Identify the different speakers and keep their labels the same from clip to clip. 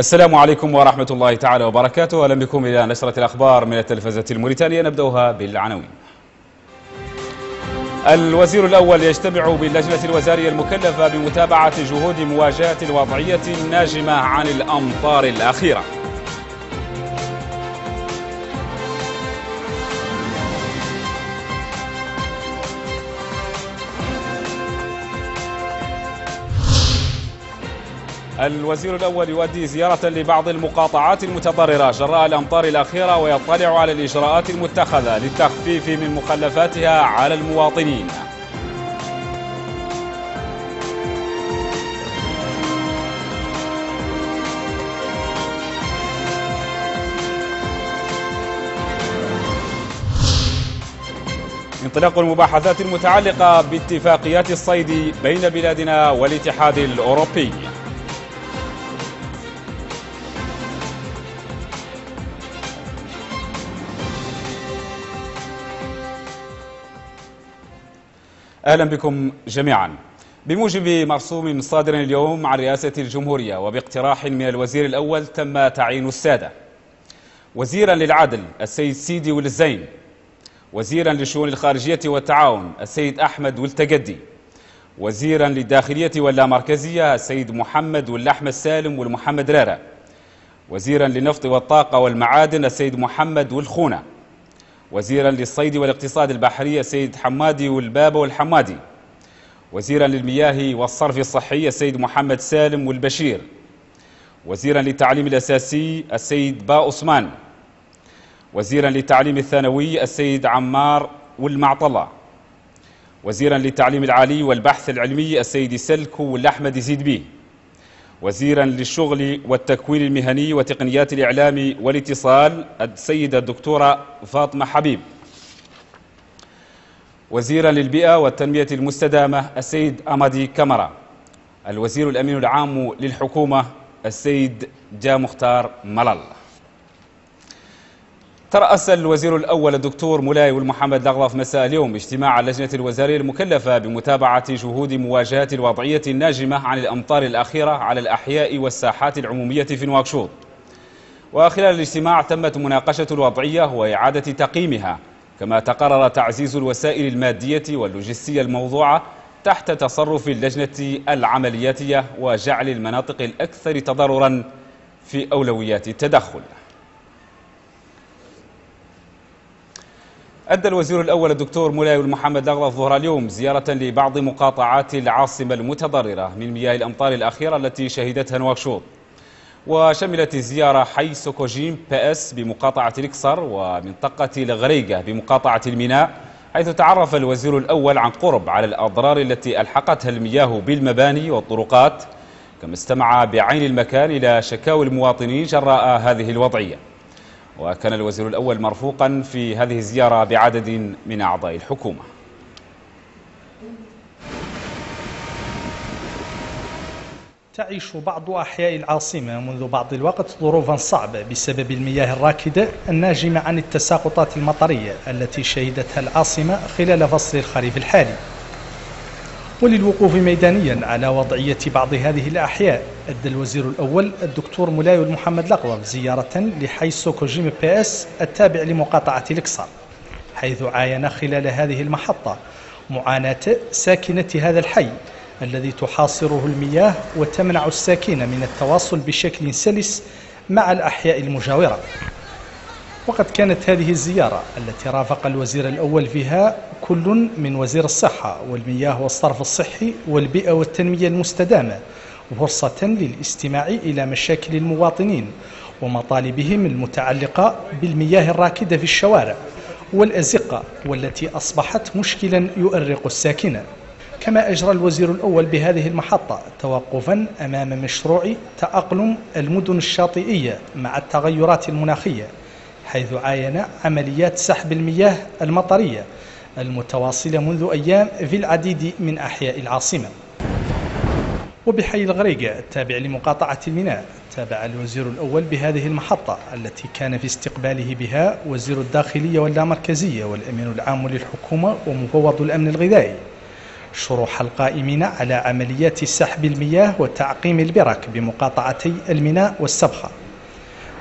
Speaker 1: السلام عليكم ورحمة الله تعالى وبركاته. أهلا بكم إلى نشرة الأخبار من التلفزة الموريتانية. نبدأها بالعناوين. الوزير الأول يجتمع باللجنة الوزارية المكلفة بمتابعة جهود مواجهة الوضعية الناجمة عن الأمطار الأخيرة. الوزير الأول يؤدي زيارة لبعض المقاطعات المتضررة. جراء الأمطار الأخيرة ويطلع على الإجراءات المتخذة للتخفيف من مخلفاتها على المواطنين. انطلاق المباحثات المتعلقة باتفاقيات الصيد بين بلادنا والاتحاد الأوروبي. أهلا بكم جميعا. بموجب مرسوم صادر اليوم عن رئاسة الجمهورية وباقتراح من الوزير الأول تم تعيين السادة. وزيرا للعدل السيد سيدي والزين. وزيرا للشؤون الخارجية والتعاون السيد أحمد والتقدي. وزيرا للداخلية واللامركزية السيد محمد واللحم السالم والمحمد رارا. وزيرا للنفط والطاقة والمعادن السيد محمد والخونة. وزيرا للصيد والاقتصاد البحري السيد حمادي والبابا والحمادي. وزيرا للمياه والصرف الصحي السيد محمد سالم والبشير. وزيرا للتعليم الأساسي السيد با عثمان. وزيرا للتعليم الثانوي السيد عمار والمعطلة. وزيرا للتعليم العالي والبحث العلمي السيد سلكو والأحمد يزيد بيه. وزيرا للشغل والتكوين المهني وتقنيات الإعلام والاتصال السيدة الدكتورة فاطمة حبيب. وزيرا للبيئة والتنمية المستدامة السيد أمادي كمرة الوزير الأمين العام للحكومة السيد جا مختار ملل ترأس الوزير الأول الدكتور مولاي والمحمد لغضف مساء اليوم اجتماع اللجنة الوزارية المكلفة بمتابعة جهود مواجهة الوضعية الناجمة عن الأمطار الأخيرة على الأحياء والساحات العمومية في نواكشوط. وخلال الاجتماع تمت مناقشة الوضعية وإعادة تقييمها كما تقرر تعزيز الوسائل المادية واللوجستية الموضوعة تحت تصرف اللجنة العملياتية وجعل المناطق الأكثر تضررا في أولويات التدخل. أدى الوزير الأول الدكتور مولاي محمد أغلى ظهر اليوم زيارة لبعض مقاطعات العاصمة المتضررة من مياه الأمطار الأخيرة التي شهدتها نواكشوط وشملت الزيارة حي سوكوجيم بأس بمقاطعة الإكسر ومنطقة الغريقة بمقاطعة الميناء حيث تعرف الوزير الأول عن قرب على الأضرار التي ألحقتها المياه بالمباني والطرقات كما استمع بعين المكان إلى شكاوي المواطنين جراء هذه الوضعية. وكان الوزير الأول مرفوقا في هذه الزيارة بعدد من أعضاء الحكومة.
Speaker 2: تعيش بعض أحياء العاصمة منذ بعض الوقت ظروفا صعبة بسبب المياه الراكدة الناجمة عن التساقطات المطرية التي شهدتها العاصمة خلال فصل الخريف الحالي. وللوقوف ميدانيا على وضعية بعض هذه الأحياء. أدى الوزير الأول الدكتور مولاي ولد محمد لقظف زيارة لحي سوكوجيم PS التابع لمقاطعة لكصر حيث عاين خلال هذه المحطة معاناة ساكنة هذا الحي الذي تحاصره المياه وتمنع الساكنة من التواصل بشكل سلس مع الأحياء المجاورة. وقد كانت هذه الزيارة التي رافق الوزير الأول فيها كل من وزير الصحة والمياه والصرف الصحي والبيئة والتنمية المستدامة فرصة للاستماع إلى مشاكل المواطنين ومطالبهم المتعلقة بالمياه الراكدة في الشوارع والأزقة والتي أصبحت مشكلا يؤرق الساكنة. كما أجرى الوزير الأول بهذه المحطة توقفا أمام مشروع تأقلم المدن الشاطئية مع التغيرات المناخية. حيث عاين عمليات سحب المياه المطرية المتواصلة منذ أيام في العديد من أحياء العاصمة. وبحي الغريقة التابع لمقاطعة الميناء تابع الوزير الأول بهذه المحطة التي كان في استقباله بها وزير الداخلية واللامركزية والأمين العام للحكومة ومفوض الأمن الغذائي. شروح القائمين على عمليات سحب المياه وتعقيم البرك بمقاطعتي الميناء والسبخة.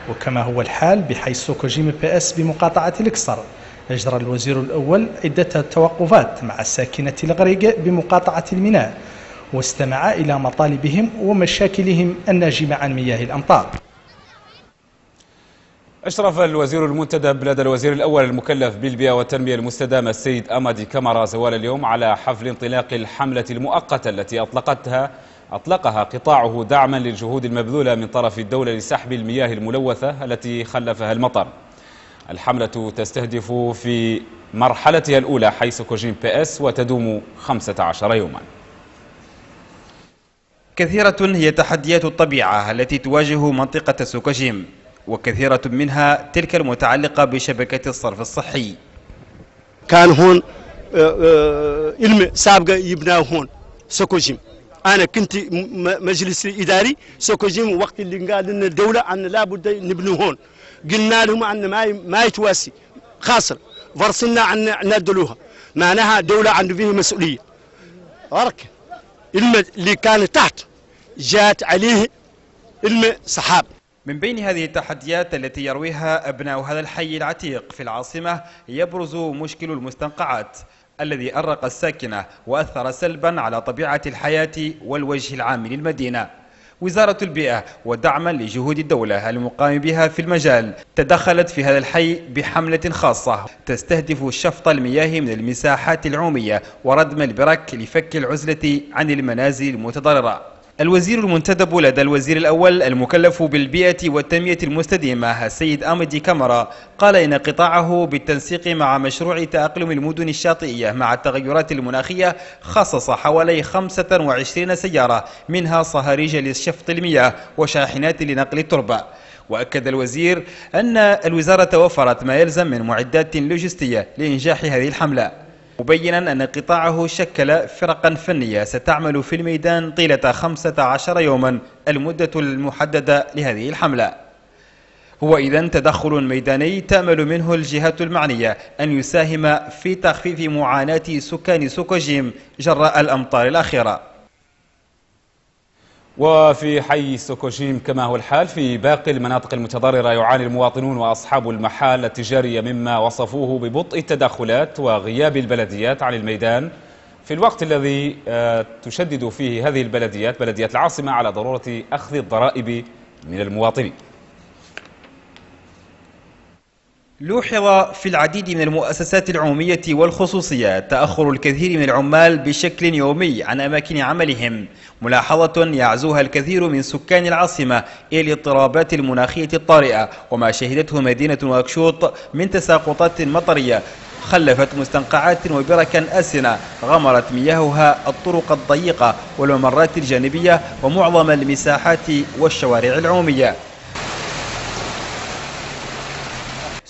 Speaker 2: وكما هو الحال بحي سوكوجيم PS بمقاطعة لكصر. أجرى الوزير الأول عدة توقفات مع ساكنة الغريقة بمقاطعة الميناء واستمع إلى مطالبهم ومشاكلهم الناجمة عن مياه الأمطار.
Speaker 1: أشرف الوزير المنتدب لدى الوزير الأول المكلف بالبيئة والتنمية المستدامة السيد أمادي كامارا زوال اليوم على حفل انطلاق الحملة المؤقتة التي أطلقتها أطلقها قطاعه دعما للجهود المبذولة من طرف الدولة لسحب المياه الملوثة التي خلفها المطر. الحملة تستهدف في مرحلتها الأولى حي سوكوجيم PS وتدوم 15 يوما.
Speaker 3: كثيرة هي تحديات الطبيعة التي تواجه منطقة سوكوجيم وكثيرة منها تلك المتعلقة بشبكة الصرف الصحي.
Speaker 4: كان هون علم آه، آه، سابقة يبناه هون سوكوجيم. أنا كنت مجلس الاداري سوكوجيم وقت اللي قال لنا الدولة أن لابد نبني هون. قلنا لهم أن ما ما يتواسي. خاصة. فرصنا عن ندلوها معناها دولة عنده فيه مسؤولية. غرك اللي كان تحت. جات عليه علم سحاب.
Speaker 3: من بين هذه التحديات التي يرويها أبناء هذا الحي العتيق في العاصمة يبرز مشكل المستنقعات. الذي أرق الساكنة وأثر سلبا على طبيعة الحياة والوجه العام للمدينة. وزارة البيئة ودعما لجهود الدولة المقام بها في المجال تدخلت في هذا الحي بحملة خاصة تستهدف شفط المياه من المساحات العمومية وردم البرك لفك العزلة عن المنازل المتضررة. الوزير المنتدب لدى الوزير الأول المكلف بالبيئة والتنمية المستدامة السيد أمدي كامرا قال إن قطاعه بالتنسيق مع مشروع تأقلم المدن الشاطئية مع التغيرات المناخية خصص حوالي 25 سيارة منها صهاريج لشفط المياه وشاحنات لنقل التربة. وأكد الوزير أن الوزارة وفرت ما يلزم من معدات لوجستية لإنجاح هذه الحملة. مبينا أن قطاعه شكل فرقا فنية. ستعمل في الميدان طيلة 15 يوما المدة المحددة لهذه الحملة. هو إذا تدخل ميداني تأمل منه الجهات المعنية أن يساهم في تخفيف معاناة سكان سوكوجيم جراء الأمطار الأخيرة.
Speaker 1: وفي حي سوكوجيم كما هو الحال في باقي المناطق المتضررة يعاني المواطنون وأصحاب المحال التجارية مما وصفوه ببطء التدخلات وغياب البلديات عن الميدان. في الوقت الذي آه، تشدد فيه هذه البلديات بلديات العاصمة على ضرورة أخذ الضرائب من المواطنين.
Speaker 3: لوحظ في العديد من المؤسسات العمومية والخصوصية تأخر الكثير من العمال بشكل يومي عن أماكن عملهم. ملاحظة يعزوها الكثير من سكان العاصمة إلى الاضطرابات المناخية الطارئة وما شهدته مدينة واكشوط من تساقطات مطرية خلفت مستنقعات وبركا أسنة غمرت مياهها الطرق الضيقة والممرات الجانبية ومعظم المساحات والشوارع العمومية.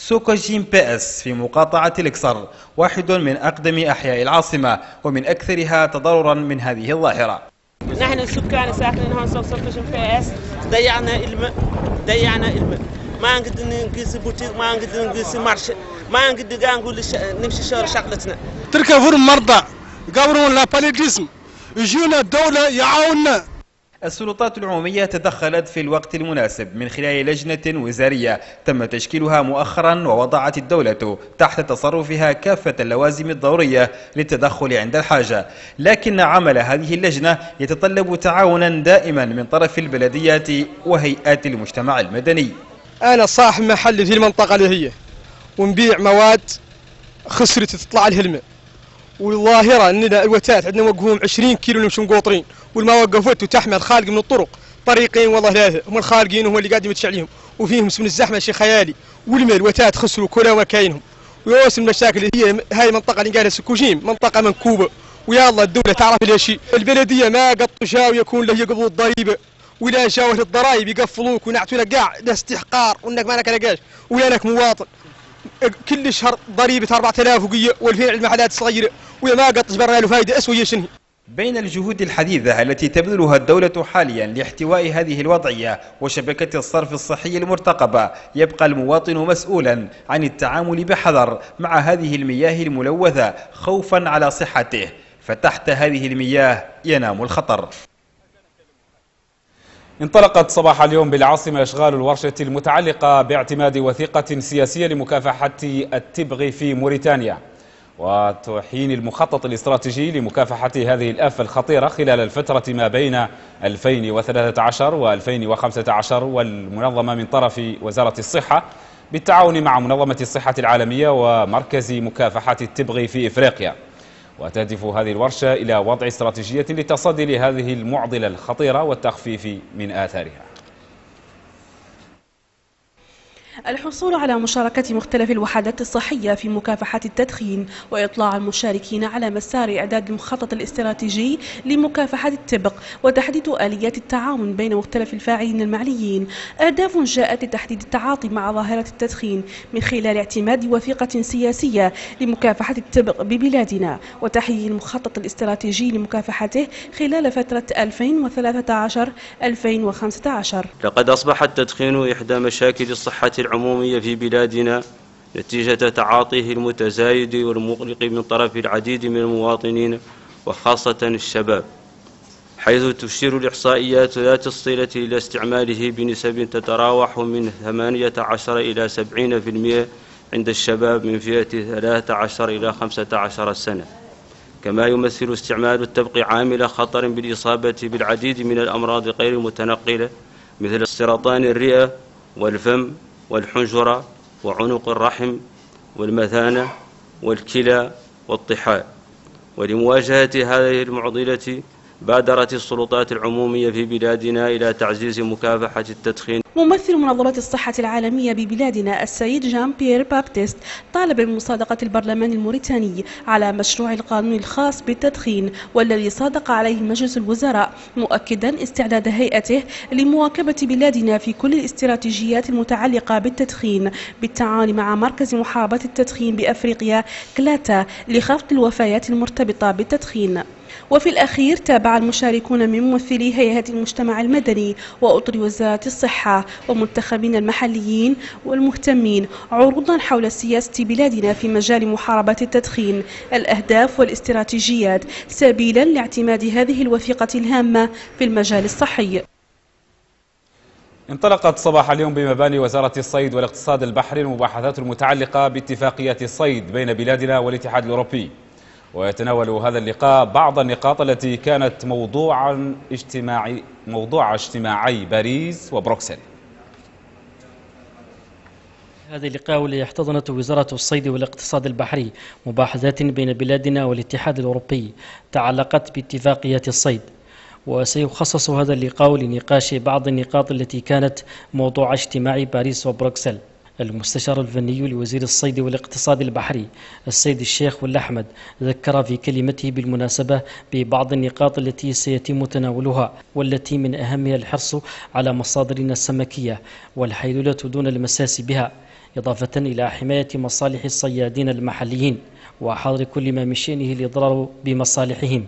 Speaker 3: سوكوجيم بي إس في مقاطعة لكصر واحد من أقدم أحياء العاصمة ومن أكثرها تضررا من هذه الظاهرة.
Speaker 5: نحن السكان ساكنين هون سوكوجيم بي اس ضيعنا الماء ضيعنا الماء ما نقدر نقيس بوتيك ما نقدر نقيس مارش ما نقدر نقول نمشي شهر شغلتنا.
Speaker 4: تركبون مرضى قبرون لا باليديزم يجونا الدولة يعاوننا.
Speaker 3: السلطات العمومية تدخلت في الوقت المناسب من خلال لجنة وزارية تم تشكيلها مؤخرا ووضعت الدولة تحت تصرفها كافة اللوازم الضرورية للتدخل عند الحاجة. لكن عمل هذه اللجنة يتطلب تعاونا دائما من طرف البلديات وهيئات المجتمع المدني.
Speaker 4: أنا صاحب محل في المنطقة اللي هي ونبيع مواد خسرت تطلع الهلمة. والظاهرة أننا الوتات عندنا موقفهم 20 كيلو نمشي مقوطرين والما وقفت وتحمل خالق من الطرق طريقين والله ثلاثة هم الخالقين وهم اللي قاعدين يتشع عليهم وفيهم من الزحمة شيء خيالي والمال وتات خسروا كلها مكاينهم ويوصل المشاكل اللي هي هاي المنطقة اللي قالها سكوجيم منطقة منكوبة. ويا الله الدولة تعرف ليش شيء؟ البلدية ما قط جاو يكون له يقبضوا الضريبة ولا جاوا الضرايب يقفلوك ونعتوا لك كاع استحقار وإنك ما لك لقاش ويانك مواطن. كل شهر ضريبة 4000 وقية والفين على المحلات الصغيرة ويا ما قط جبرنا له فايدة أسوي شنو
Speaker 3: بين الجهود الحديثة التي تبذلها الدولة حاليا لاحتواء هذه الوضعية وشبكة الصرف الصحي المرتقبة يبقى المواطن مسؤولا عن التعامل بحذر مع هذه المياه الملوثة خوفا على صحته فتحت هذه المياه ينام الخطر.
Speaker 1: انطلقت صباح اليوم بالعاصمة إشغال الورشة المتعلقة باعتماد وثيقة سياسية لمكافحة التبغ في موريتانيا. وتحين المخطط الاستراتيجي لمكافحة هذه الآفة الخطيرة خلال الفترة ما بين 2013 و2015 والمنظمة من طرف وزارة الصحة بالتعاون مع منظمة الصحة العالمية ومركز مكافحة التبغ في إفريقيا. وتهدف هذه الورشة إلى وضع استراتيجية للتصدي لهذه المعضلة الخطيرة والتخفيف من آثارها.
Speaker 6: الحصول على مشاركة مختلف الوحدات الصحية في مكافحة التدخين وإطلاع المشاركين على مسار إعداد المخطط الاستراتيجي لمكافحة التبق وتحديد آليات التعاون بين مختلف الفاعلين المعنيين أهداف جاءت لتحديد التعاطي مع ظاهرة التدخين من خلال اعتماد وثيقة سياسية لمكافحة التبق ببلادنا وتحيي المخطط الاستراتيجي لمكافحته خلال فترة 2013-2015
Speaker 7: لقد أصبح التدخين إحدى مشاكل الصحة العمومية في بلادنا نتيجة تعاطيه المتزايد والمقلق من طرف العديد من المواطنين وخاصة الشباب حيث تشير الإحصائيات ذات الصلة إلى استعماله بنسب تتراوح من 18 إلى 70% عند الشباب من فئة 13 إلى 15 سنة. كما يمثل استعمال التبق عامل خطر بالإصابة بالعديد من الأمراض غير المتنقلة مثل سرطان الرئة والفم والحنجرة وعنق الرحم والمثانة والكلى والطحال. ولمواجهة هذه المعضلة بادرت السلطات العمومية في بلادنا إلى تعزيز مكافحة التدخين.
Speaker 6: ممثل منظمة الصحة العالمية ببلادنا السيد جان بيير بابتيست طالب بمصادقة البرلمان الموريتاني على مشروع القانون الخاص بالتدخين والذي صادق عليه مجلس الوزراء مؤكدا استعداد هيئته لمواكبة بلادنا في كل الاستراتيجيات المتعلقة بالتدخين بالتعاون مع مركز محاربة التدخين بأفريقيا كلاتا لخفض الوفيات المرتبطة بالتدخين. وفي الأخير تابع المشاركون من ممثلي هيئة المجتمع المدني وأطر وزارة الصحة ومنتخبين المحليين والمهتمين عروضا حول سياسة بلادنا في مجال محاربة التدخين الأهداف والاستراتيجيات سبيلا لاعتماد هذه الوثيقة الهامة في المجال الصحي.
Speaker 1: انطلقت صباح اليوم بمباني وزارة الصيد والاقتصاد البحري المباحثات المتعلقة باتفاقية الصيد بين بلادنا والاتحاد الأوروبي. ويتناول هذا اللقاء بعض النقاط التي كانت موضوعا اجتماعي موضوع اجتماعي باريس وبروكسل.
Speaker 8: هذا اللقاء والذي احتضنته وزارة الصيد والاقتصاد البحري مباحثات بين بلادنا والاتحاد الأوروبي تعلقت باتفاقية الصيد. وسيخصص هذا اللقاء لنقاش بعض النقاط التي كانت موضوع اجتماع باريس وبروكسل. المستشار الفني لوزير الصيد والاقتصاد البحري السيد الشيخ والأحمد ذكر في كلمته بالمناسبة ببعض النقاط التي سيتم تناولها والتي من أهمها الحرص على مصادرنا السمكية والحيلولة دون المساس بها إضافة إلى حماية مصالح الصيادين المحليين وحظر كل ما من شأنه الإضرار بمصالحهم.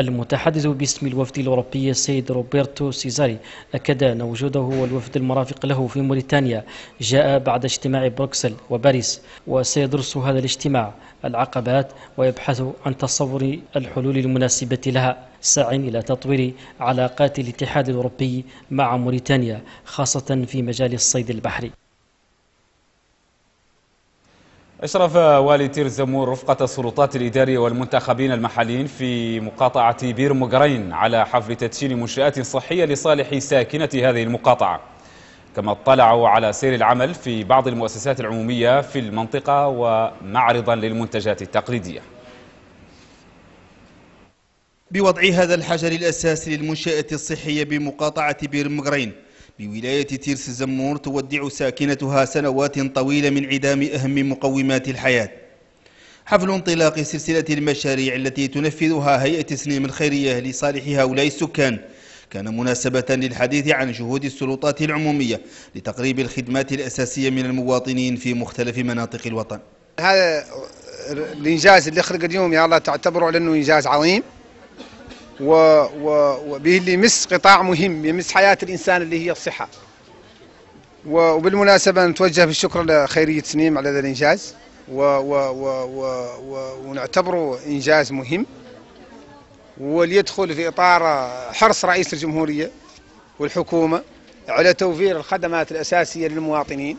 Speaker 8: المتحدث باسم الوفد الأوروبي السيد روبرتو سيزاري أكد أن وجوده والوفد المرافق له في موريتانيا جاء بعد اجتماع بروكسل وباريس وسيدرس هذا الاجتماع العقبات ويبحث عن تصور الحلول المناسبة لها ساع إلى تطوير علاقات الاتحاد الأوروبي مع موريتانيا خاصة في مجال الصيد البحري.
Speaker 1: أشرف والي تير زمور رفقة السلطات الإدارية والمنتخبين المحليين في مقاطعة بير مقرين على حفل تدشين منشآت صحية لصالح ساكنة هذه المقاطعة. كما اطلعوا على سير العمل في بعض المؤسسات العمومية في المنطقة ومعرضا للمنتجات التقليدية.
Speaker 9: بوضع هذا الحجر الأساسي للمنشأة الصحية بمقاطعة بير مقرين بولاية تيرس الزمور تودع ساكنتها سنوات طويلة من عدام أهم مقومات الحياة. حفل انطلاق سلسلة المشاريع التي تنفذها هيئة سنيم الخيرية لصالح هؤلاء السكان. كان مناسبة للحديث عن جهود السلطات العمومية لتقريب الخدمات الأساسية من المواطنين في مختلف مناطق الوطن.
Speaker 10: هذا الإنجاز اللي خلق اليوم يا الله تعتبره على أنه إنجاز عظيم. وبه اللي يمس قطاع مهم يمس حياة الإنسان اللي هي الصحة. وبالمناسبة نتوجه بالشكر لخيرية سنيم على هذا الإنجاز. و و و و ونعتبره إنجاز مهم. وليدخل في إطار حرص رئيس الجمهورية والحكومة على توفير الخدمات الأساسية للمواطنين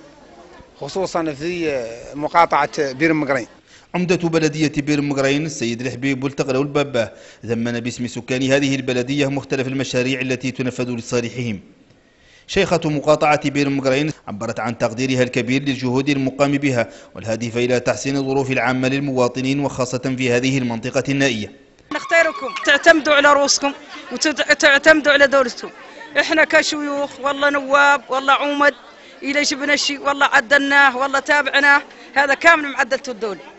Speaker 10: خصوصا في مقاطعة بير مقرين.
Speaker 9: عمدة بلدية بير مقرين السيد الحبيب والتقرى والبابة ثمن باسم سكان هذه البلدية مختلف المشاريع التي تنفذ لصالحهم. شيخة مقاطعة بير مقرين عبرت عن تقديرها الكبير للجهود المقام بها والهادف إلى تحسين الظروف العامة للمواطنين وخاصة في هذه المنطقة النائية.
Speaker 11: نختاركم. تعتمدوا على رؤوسكم وتعتمدوا على دولتكم. إحنا كشيوخ والله نواب والله عمد إذا جبنا شيء والله عدلناه والله تابعناه. هذا كامل معدلته الدولة.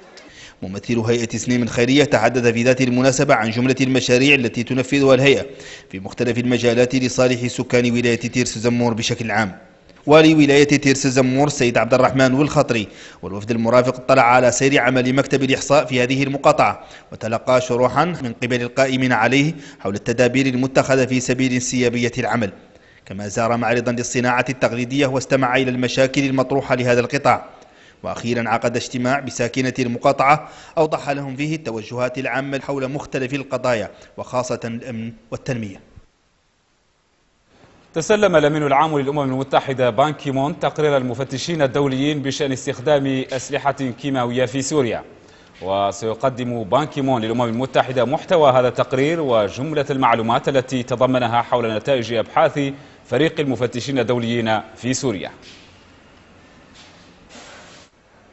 Speaker 9: ممثل هيئة سنيم الخيرية تحدث في ذات المناسبة عن جملة المشاريع التي تنفذها الهيئة في مختلف المجالات لصالح سكان ولاية تيرس زمور بشكل عام. والي ولاية تيرس زمور السيد عبد الرحمن والخطري والوفد المرافق اطلع على سير عمل مكتب الإحصاء في هذه المقاطعة وتلقى شروحا من قبل القائمين عليه حول التدابير المتخذة في سبيل انسيابية العمل. كما زار معرضا للصناعة التقليدية واستمع إلى المشاكل المطروحة لهذا القطاع. وأخيرا عقد اجتماع بساكنة المقاطعة أوضح لهم فيه التوجهات العامة حول مختلف القضايا وخاصة الأمن والتنمية.
Speaker 1: تسلم الأمين العام للأمم المتحدة بان كيمون تقرير المفتشين الدوليين بشأن استخدام أسلحة كيماوية في سوريا. وسيقدم بان كيمون للأمم المتحدة محتوى هذا التقرير وجملة المعلومات التي تضمنها حول نتائج أبحاث فريق المفتشين الدوليين في سوريا.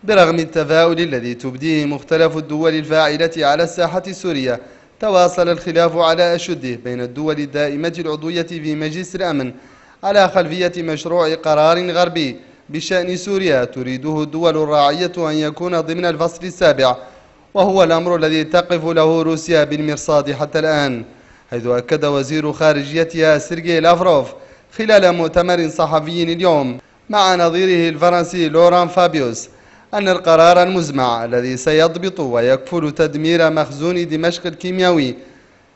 Speaker 12: برغم التفاؤل الذي تبديه مختلف الدول الفاعلة على الساحة السورية تواصل الخلاف على أشده بين الدول الدائمة العضوية في مجلس الأمن على خلفية مشروع قرار غربي بشأن سوريا تريده الدول الراعية أن يكون ضمن الفصل السابع وهو الأمر الذي تقف له روسيا بالمرصاد حتى الآن حيث أكد وزير خارجيتها سيرجي لافروف خلال مؤتمر صحفي اليوم مع نظيره الفرنسي لوران فابيوس أن القرار المزمع الذي سيضبط ويكفل تدمير مخزون دمشق الكيميائي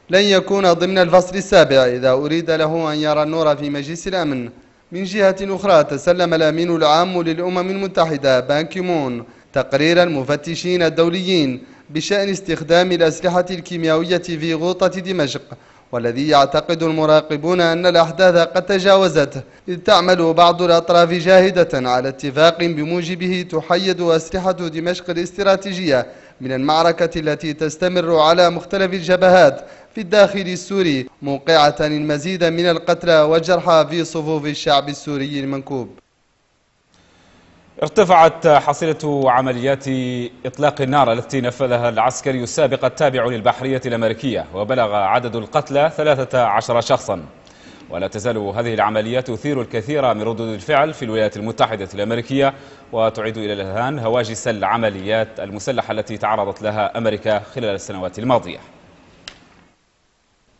Speaker 12: لن يكون ضمن الفصل السابع إذا أريد له أن يرى النور في مجلس الأمن. من جهة أخرى تسلم الأمين العام للأمم المتحدة بان كيمون تقرير المفتشين الدوليين بشأن استخدام الأسلحة الكيميائية في غوطة دمشق. والذي يعتقد المراقبون أن الأحداث قد تجاوزته إذ تعمل بعض الأطراف جاهدة على اتفاق بموجبه تحيد أسلحة دمشق الاستراتيجية من المعركة التي تستمر على مختلف الجبهات في الداخل السوري موقعة المزيد من القتلى والجرحى في صفوف الشعب السوري المنكوب.
Speaker 1: ارتفعت حصيلة عمليات إطلاق النار التي نفذها العسكري السابق التابع للبحرية الأمريكية وبلغ عدد القتلى 13 شخصا. ولا تزال هذه العمليات تثير الكثير من ردود الفعل في الولايات المتحدة الأمريكية وتعيد إلى الأذهان هواجس العمليات المسلحة التي تعرضت لها أمريكا خلال السنوات الماضية.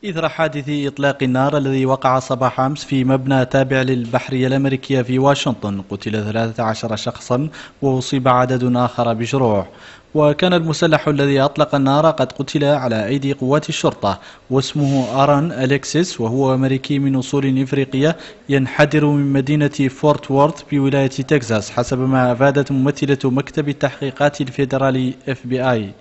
Speaker 13: إثر حادث إطلاق النار الذي وقع صباح أمس في مبنى تابع للبحرية الأمريكية في واشنطن. قتل 13 شخصا وأصيب عدد آخر بجروح. وكان المسلح الذي أطلق النار قد قتل على أيدي قوات الشرطة واسمه أران أليكسيس وهو أمريكي من أصول إفريقية ينحدر من مدينة فورت وورث بولاية تكساس حسب ما أفادت ممثلة مكتب التحقيقات الفيدرالي اي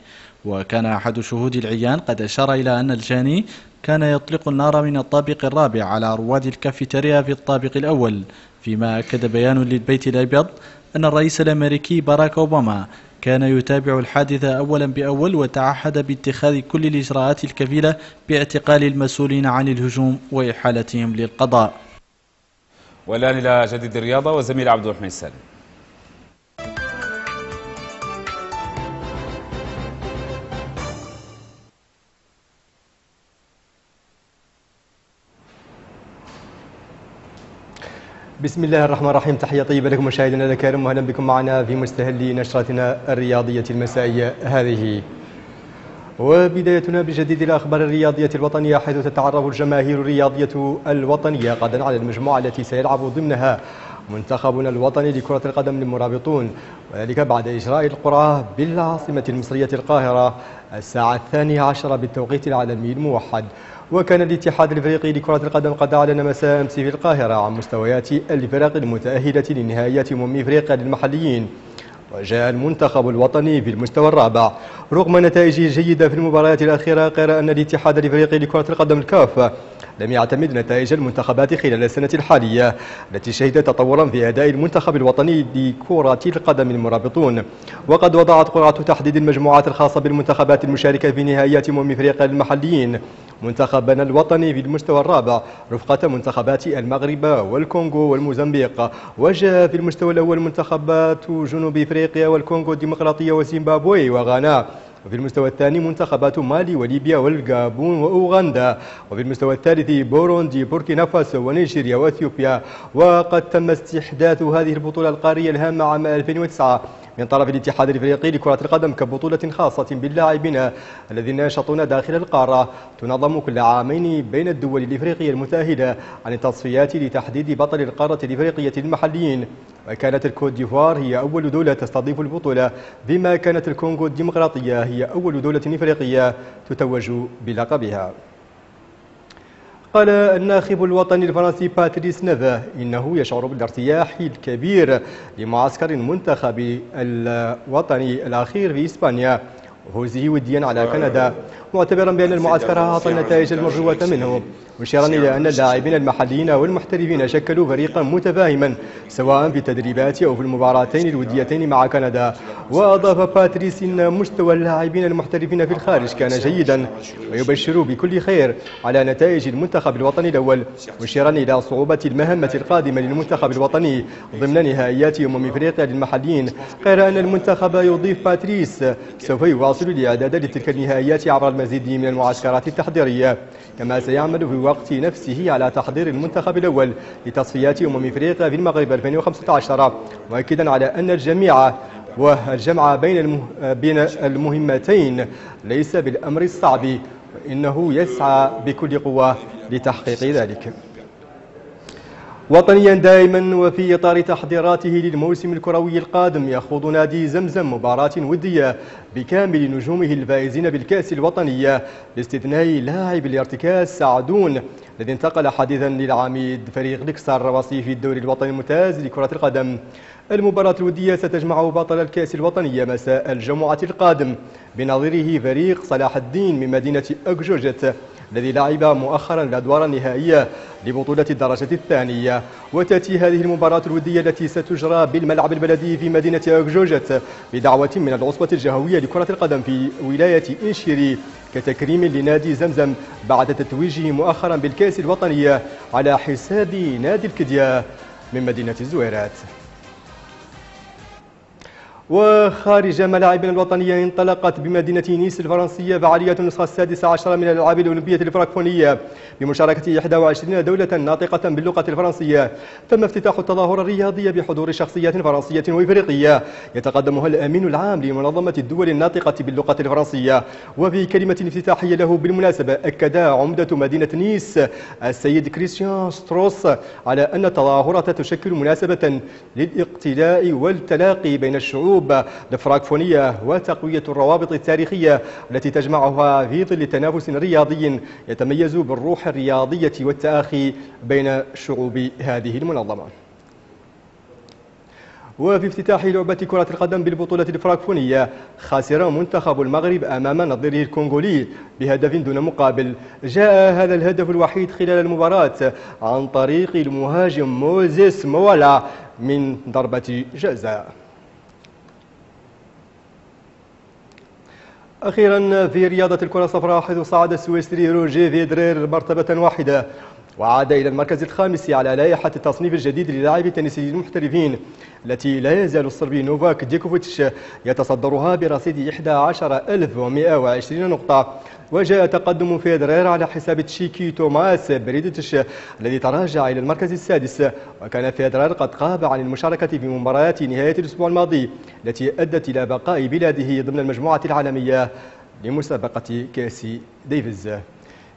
Speaker 13: وكان أحد شهود العيان قد أشار إلى أن الجاني كان يطلق النار من الطابق الرابع على رواد الكافيتيريا في الطابق الأول فيما أكد بيان للبيت الأبيض أن الرئيس الأمريكي باراك أوباما كان يتابع الحادثة أولا بأول وتعهد باتخاذ كل الإجراءات الكفيلة باعتقال المسؤولين عن الهجوم وإحالتهم للقضاء.
Speaker 1: والآن إلى جديد الرياضة وزميل عبد الرحمن السالم.
Speaker 14: بسم الله الرحمن الرحيم تحية طيبة لكم مشاهدينا الكرام وأهلا بكم معنا في مستهل نشرتنا الرياضية المسائية هذه وبدايتنا بجديد الأخبار الرياضية الوطنية حيث تتعرف الجماهير الرياضية الوطنية غدا على المجموعة التي سيلعب ضمنها منتخبنا الوطني لكرة القدم للمرابطون وذلك بعد إجراء القرعة بالعاصمة المصرية القاهرة الساعة الثانية عشرة بالتوقيت العالمي الموحد وكان الاتحاد الافريقي لكرة القدم قد أعلن مساء أمس في القاهرة عن مستويات الفرق المتأهلة لنهائيات أمم افريقيا للمحليين وجاء المنتخب الوطني في المستوى الرابع. رغم نتائجه الجيدة في المباريات الأخيرة غير أن الاتحاد الإفريقي لكرة القدم الكاف لم يعتمد نتائج المنتخبات خلال السنة الحالية التي شهدت تطورا في أداء المنتخب الوطني لكرة القدم المرابطون. وقد وضعت قرعة تحديد المجموعات الخاصة بالمنتخبات المشاركة في نهائيات أمم إفريقيا المحليين منتخبنا الوطني في المستوى الرابع رفقة منتخبات المغرب والكونغو والموزمبيق. وجاء في المستوى الأول منتخبات جنوب إفريقيا والكونغو الديمقراطية وزيمبابوي وغانا. وفي المستوى الثاني منتخبات مالي وليبيا والغابون وأوغندا. وفي المستوى الثالث بوروندي بوركينا فاسو ونيجيريا وأثيوبيا. وقد تم استحداث هذه البطولة القارية الهامة عام 2009 من طرف الاتحاد الافريقي لكرة القدم كبطولة خاصة باللاعبين الذين ينشطون داخل القارة. تنظم كل عامين بين الدول الإفريقية المتأهلة عن التصفيات لتحديد بطل القارة الإفريقية المحليين. وكانت الكوت ديفوار هي أول دولة تستضيف البطولة فيما كانت الكونغو الديمقراطية هي أول دولة إفريقية تتوج بلقبها. قال الناخب الوطني الفرنسي باتريس نوفو إنه يشعر بالارتياح الكبير لمعسكر المنتخب الوطني الأخير في إسبانيا. وفوزه وديا على كندا معتبرا بأن المعسكر أعطى النتائج المرجوة منه. مشيرا إلى أن اللاعبين المحليين والمحترفين شكلوا فريقا متفاهما سواء في التدريبات أو في المباراتين الوديتين مع كندا. وأضاف باتريس أن مستوى اللاعبين المحترفين في الخارج كان جيدا ويبشر بكل خير على نتائج المنتخب الوطني الأول مشيرا إلى صعوبة المهمة القادمة للمنتخب الوطني ضمن نهائيات أمم إفريقيا للمحليين. غير أن المنتخب يضيف باتريس سوف يواصل الإعداد لتلك النهائيات عبر المزيد من المعسكرات التحضيرية. كما سيعمل في وقت نفسه على تحضير المنتخب الأول لتصفيات أمم إفريقيا في المغرب 2015 مؤكدا على أن الجميع والجمع بين بين المهمتين ليس بالأمر الصعب وإنه يسعى بكل قوة لتحقيق ذلك. وطنيا دائما وفي إطار تحضيراته للموسم الكروي القادم يخوض نادي زمزم مباراة ودية بكامل نجومه الفائزين بالكأس الوطنية باستثناء لاعب الارتكاز سعدون الذي انتقل حديثا للعميد فريق الكسر وصيف الدوري الوطني الممتاز لكرة القدم. المباراة الودية ستجمع بطل الكأس الوطنية مساء الجمعة القادم. بنظيره فريق صلاح الدين من مدينة أكجوجت الذي لعب مؤخرا الأدوار النهائية لبطولة الدرجة الثانية. وتأتي هذه المباراة الودية التي ستجرى بالملعب البلدي في مدينة أكجوجت بدعوة من العصبة الجهوية لكرة القدم في ولاية إنشيري كتكريم لنادي زمزم بعد تتويجه مؤخرا بالكأس الوطنية على حساب نادي الكدية من مدينة الزويرات وخارج ملاعبنا الوطنية انطلقت بمدينة نيس الفرنسية فعالية النسخة السادسة عشر من الألعاب الأولمبية الفراكفونية بمشاركة 21 دولة ناطقة باللغة الفرنسية. تم افتتاح التظاهرة الرياضية بحضور شخصيات فرنسية وإفريقية. يتقدمها الأمين العام لمنظمة الدول الناطقة باللغة الفرنسية. وفي كلمة افتتاحية له بالمناسبة أكد عمدة مدينة نيس السيد كريستيان ستروس على أن التظاهرة تشكل مناسبة للاقتلاء والتلاقي بين الشعوب الشعوب الفراكفونية وتقوية الروابط التاريخية التي تجمعها في ظل تنافس رياضي يتميز بالروح الرياضية والتآخي بين شعوب هذه المنظمة. وفي افتتاح لعبة كرة القدم بالبطولة الفراكفونية خسر منتخب المغرب أمام نظيره الكونغولي بهدف دون مقابل. جاء هذا الهدف الوحيد خلال المباراة عن طريق المهاجم موزيس مولا من ضربة جزاء. أخيرا في رياضة الكرة الصفراء حيث صعد السويسري روجي فيدرير مرتبة واحدة. وعاد إلى المركز الخامس على لائحة التصنيف الجديد للاعبي التنسي المحترفين التي لا يزال الصربي نوفاك دجوكوفيتش يتصدرها برصيد 11120 نقطة. وجاء تقدم فيدرير على حساب التشيكي توماس بريدتش الذي تراجع إلى المركز السادس. وكان فيدرير قد غاب عن المشاركة في مباريات نهاية الأسبوع الماضي التي أدت إلى بقاء بلاده ضمن المجموعة العالمية لمسابقة كأس ديفيز.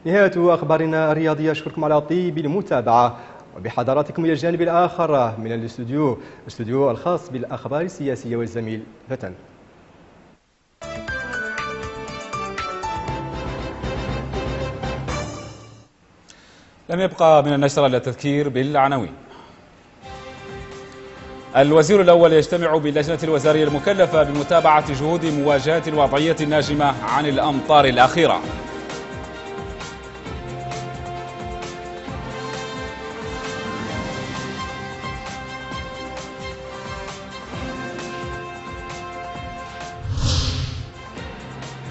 Speaker 14: نهاية أخبارنا الرياضية أشكركم على طيب المتابعة. وبحضراتكم إلى الجانب الآخر من الاستوديو الاستوديو الخاص بالأخبار السياسية والزميل فتن.
Speaker 1: لم يبقى من النشرة إلا التذكير بالعناوين. الوزير الأول يجتمع باللجنة الوزارية المكلفة بمتابعة جهود مواجهة الوضعية الناجمة عن الأمطار الأخيرة.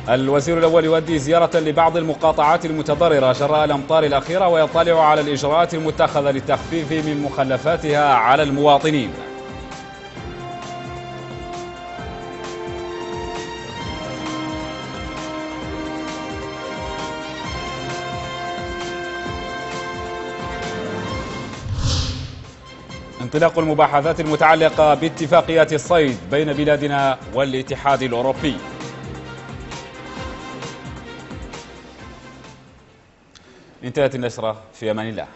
Speaker 1: الوزير الأول يؤدي زيارة لبعض المقاطعات المتضررة جراء الأمطار الأخيرة ويطلع على الإجراءات المتخذة للتخفيف من مخلفاتها على المواطنين. انطلاق المباحثات المتعلقة باتفاقيات الصيد بين بلادنا والاتحاد الأوروبي. انتهت النشرة في أمان الله.